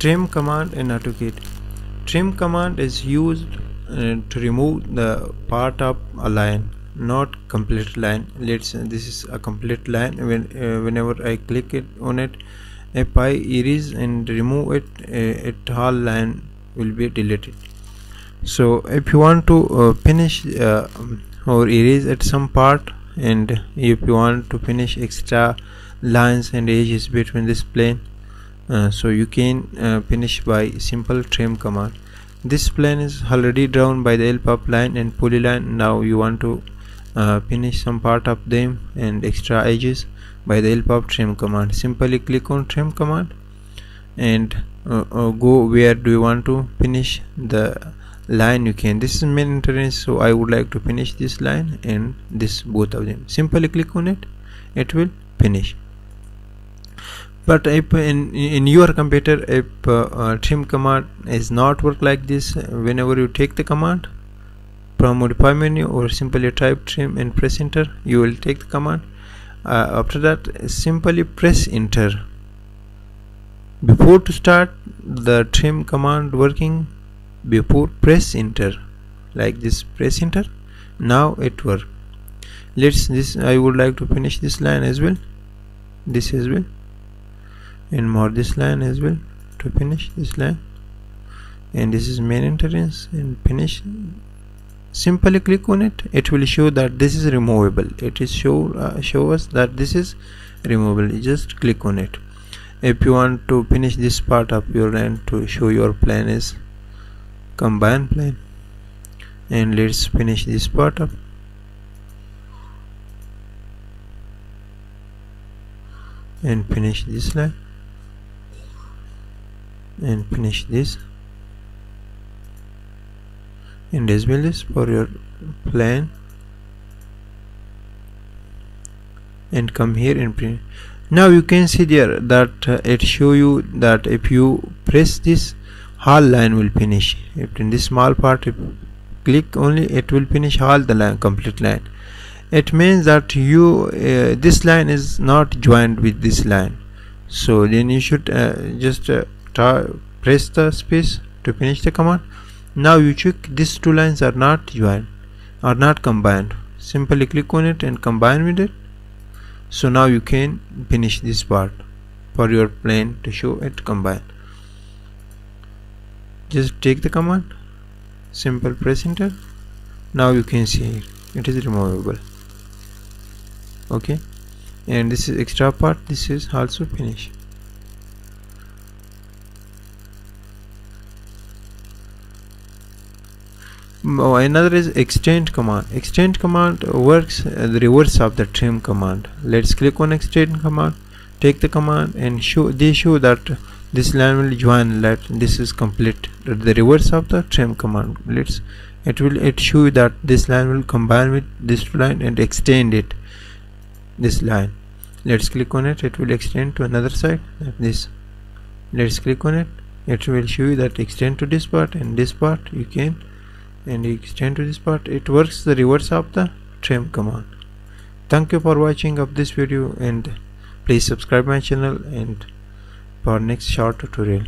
trim command in AutoCAD trim command is used uh, to remove the part of a line not complete line. Let's this is a complete line. When uh, whenever I click it on it if I erase and remove it uh, it whole line will be deleted. So if you want to uh, finish uh, or erase at some part and if you want to finish extra lines and edges between this plane uh, so you can uh, finish by simple trim command. This plane is already drawn by the help of line and polyline now you want to uh, finish some part of them and extra edges by the help of trim command. Simply click on trim command and uh, uh, go where do you want to finish the line. You can this is main entrance so I would like to finish this line and this both of them. Simply click on it. It will finish but if in, in your computer if uh, uh, trim command is not work like this whenever you take the command from modify menu or simply type trim and press enter you will take the command. Uh, after that simply press enter. Before to start the trim command working before press enter. Like this press enter. Now it work. Let's this I would like to finish this line as well. This as well and more this line as well to finish this line and this is main entrance and finish. Simply click on it it will show that this is removable. It is show uh, show us that this is removable. You just click on it. If you want to finish this part of your line to show your plan is combine plane and let's finish this part up. And finish this line and finish this. And as well as for your plan. And come here and print. Now you can see there that uh, it show you that if you press this whole line will finish. If in this small part if click only it will finish all the line complete line. It means that you uh, this line is not joined with this line. So then you should uh, just press the space to finish the command. Now you check these two lines are not joined are not combined. Simply click on it and combine with it. So now you can finish this part for your plane to show it combined. Just take the command. Simple press enter. Now you can see it, it is removable. Okay? And this is extra part. This is also finished Mm, oh, another is extend command. Extend command works uh, the reverse of the trim command. Let's click on extend command take the command and show they show that this line will join let this is complete. The reverse of the trim command. Let's it will it show that this line will combine with this line and extend it this line. Let's click on it it will extend to another side like this. Let's click on it it will show you that extend to this part and this part you can and extend to this part it works the reverse of the trim command. Thank you for watching of this video and please subscribe my channel and for next short tutorial